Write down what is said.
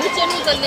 नीचे नूतन